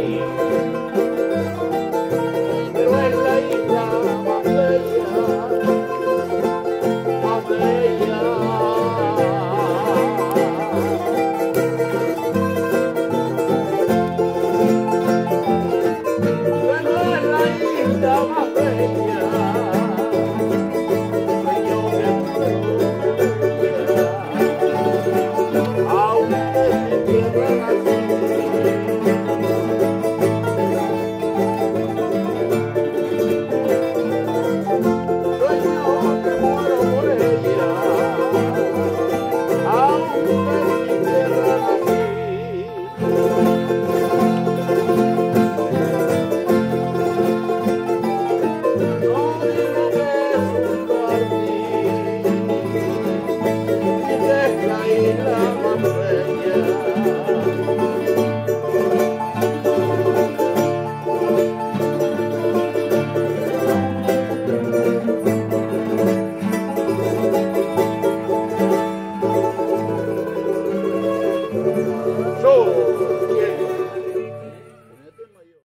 Amen.